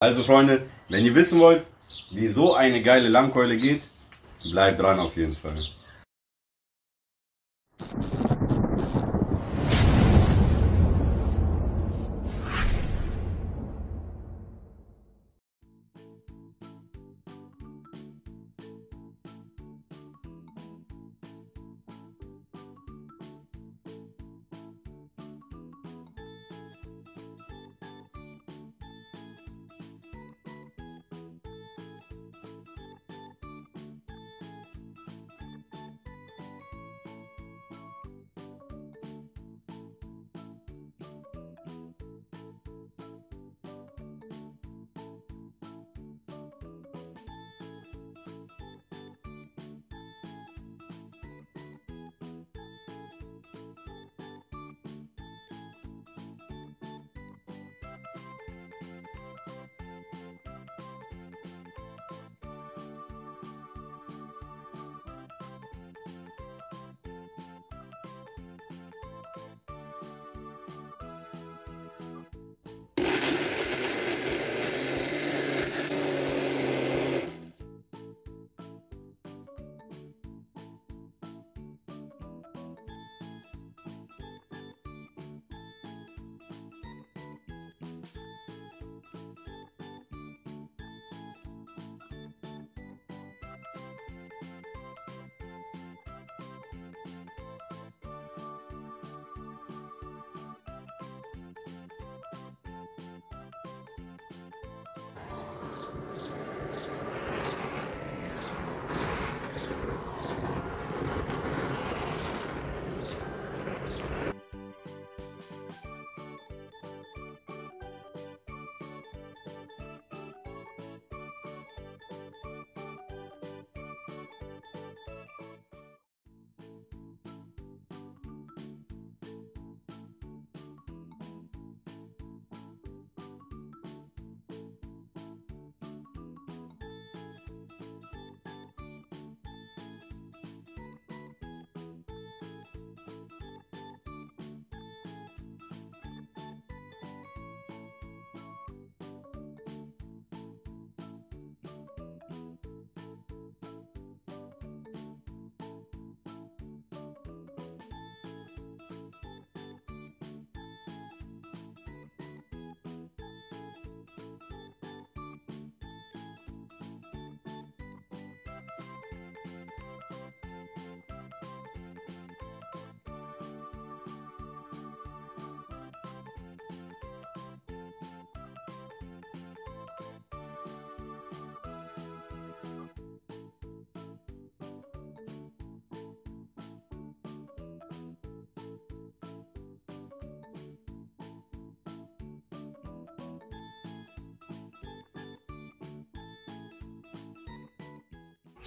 Also Freunde, wenn ihr wissen wollt, wie so eine geile Lammkeule geht, bleibt dran auf jeden Fall.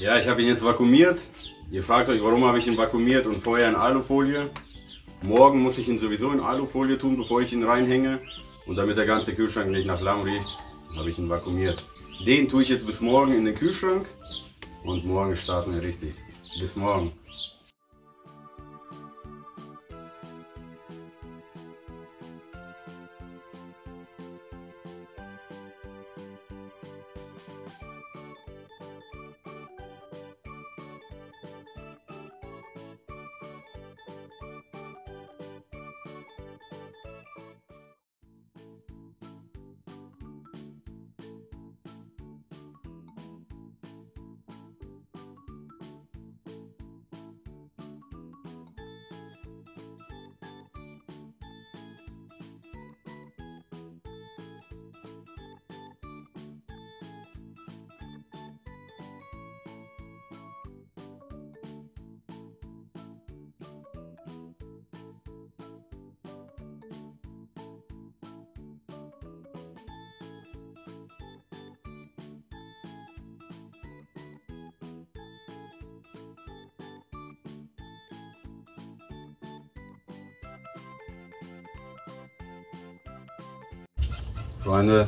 Ja, ich habe ihn jetzt vakuumiert. Ihr fragt euch, warum habe ich ihn vakuumiert und vorher in Alufolie. Morgen muss ich ihn sowieso in Alufolie tun, bevor ich ihn reinhänge. Und damit der ganze Kühlschrank nicht nach Lamm riecht, habe ich ihn vakuumiert. Den tue ich jetzt bis morgen in den Kühlschrank und morgen starten wir richtig. Bis morgen. Freunde,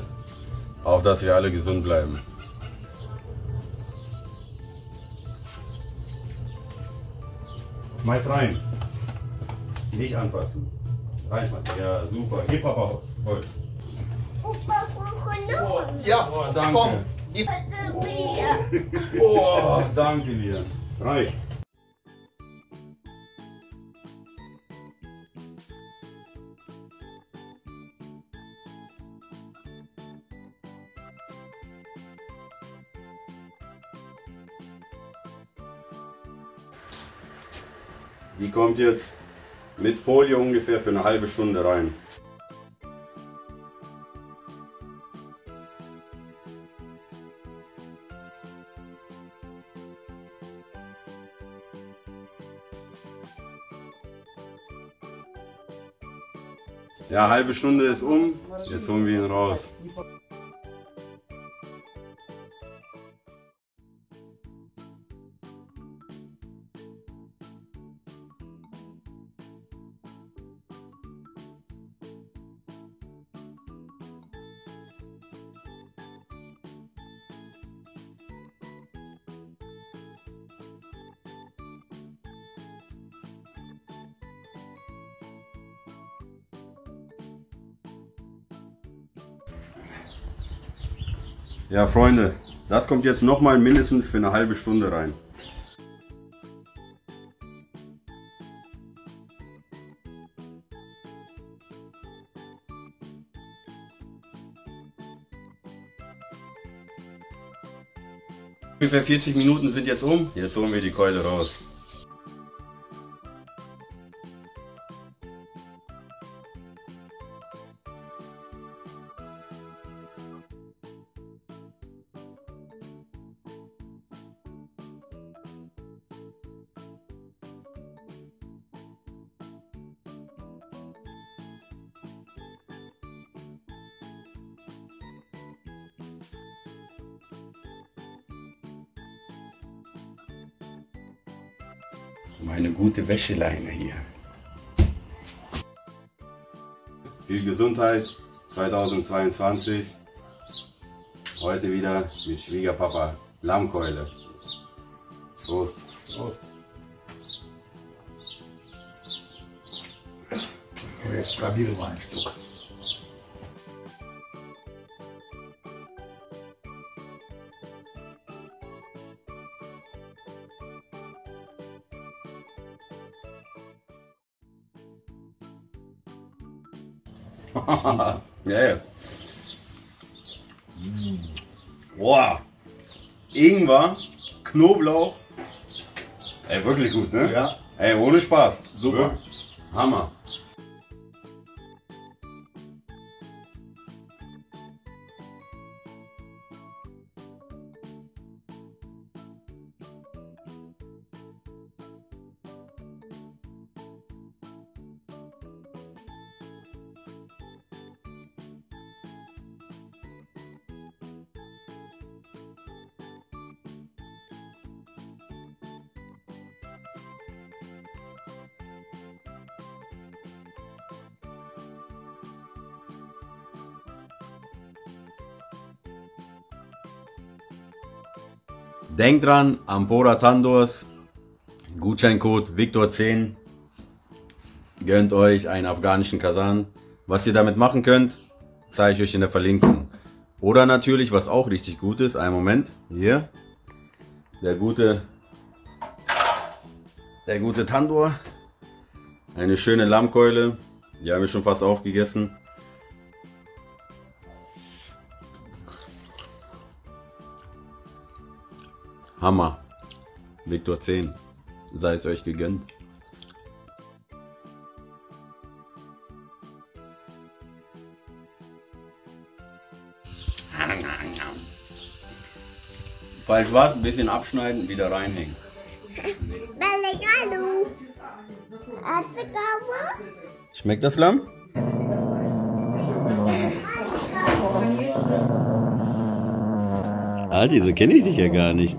auf dass wir alle gesund bleiben. Schmeiß rein. Nicht anfassen. Reinschmeißen. Ja, super. Gib Papa Holz. Opa, Kuchen Ja, Oh, danke. komm. Oh, danke dir. Reicht. Die kommt jetzt mit Folie ungefähr für eine halbe Stunde rein. Ja, halbe Stunde ist um. Jetzt holen wir ihn raus. Ja, Freunde, das kommt jetzt nochmal mindestens für eine halbe Stunde rein. Ungefähr 40 Minuten sind jetzt um. Jetzt holen wir die Keule raus. Meine gute Wäscheleine hier. Viel Gesundheit 2022. Heute wieder mit Schwiegerpapa Lammkeule. Prost. Prost. Jetzt probieren wir ein Stück. ja, ja. Boah. Ingwer, Knoblauch. Ey, wirklich gut, ne? Ja. Ey, ohne Spaß. Super. Hammer. Denkt dran, Ampora Tandoors, Gutscheincode Victor10. Gönnt euch einen afghanischen Kasan. Was ihr damit machen könnt, zeige ich euch in der Verlinkung. Oder natürlich, was auch richtig gut ist, einen Moment, hier, der gute, der gute Tandoor. Eine schöne Lammkeule, die haben wir schon fast aufgegessen. Hammer. Victor 10. Sei es euch gegönnt. Falsch was, ein bisschen abschneiden, wieder reinhängen. Schmeckt das Lamm? Alter, so kenne ich dich ja gar nicht.